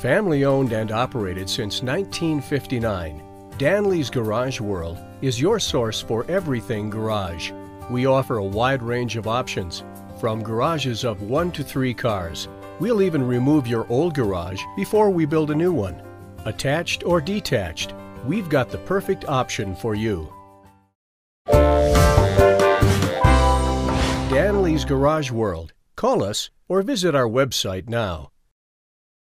Family owned and operated since 1959, Danley's Garage World is your source for everything garage. We offer a wide range of options, from garages of one to three cars. We'll even remove your old garage before we build a new one. Attached or detached, we've got the perfect option for you. Danley's Garage World. Call us or visit our website now.